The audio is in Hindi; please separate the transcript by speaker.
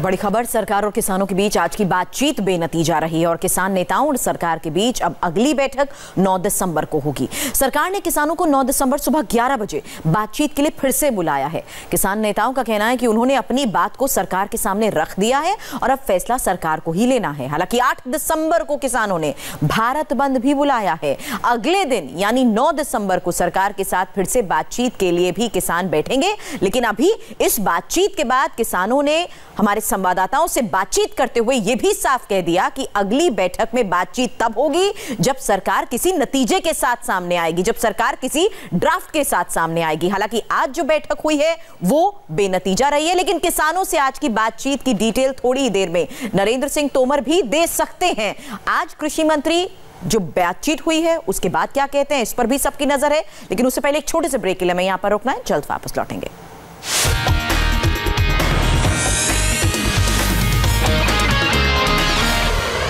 Speaker 1: बड़ी खबर, सरकार और किसानों के बीच आज की बातचीत बेनतीजा रही है और किसान नेताओं और सरकार के बीच अब अगली बैठक 9 दिसंबर को होगी। सरकार ने किसानों को 9 दिसंबर सुबह 11 बजे बातचीत के लिए फिर से बुलाया है। किसान नेताओं का कहना है कि उन्होंने अपनी बात को सरकार के सामने रख दिया है और अब फैसला सरकार को ही लेना है। हालाँकि आठ दिसंबर को किसानों ने भारत बंद भी बुलाया है। अगले दिन, यानी नौ दिसंबर को सरकार के साथ फिर से बातचीत के लिए भी किसान बैठेंगे। लेकिन अभी इस बातचीत के बाद किसानों ने हमारे संवाददाताओं से बातचीत करते हुए यह भी साफ़ कह दिया कि अगली बैठक में बातचीत तब होगी जब सरकार किसी नतीजे के साथ सामने आएगी, जब सरकार किसी ड्राफ्ट के साथ सामने आएगी। हालाँकि आज जो बैठक हुई है, वो बेनतीजा रही है, लेकिन किसानों से आज की बातचीत की डिटेल थोड़ी ही देर में। नरेंद्र सिंह तोमर भी दे सकते हैं। आज कृषि मंत्री जो बातचीत हुई है, उसके बाद क्या कहते हैं, इस पर भी सबकी नज़र है, लेकिन उससे पहले एक छोटे से ब्रेक के लिए मैं यहाँ पर रुकना है, जल्द वापस लौटेंगे।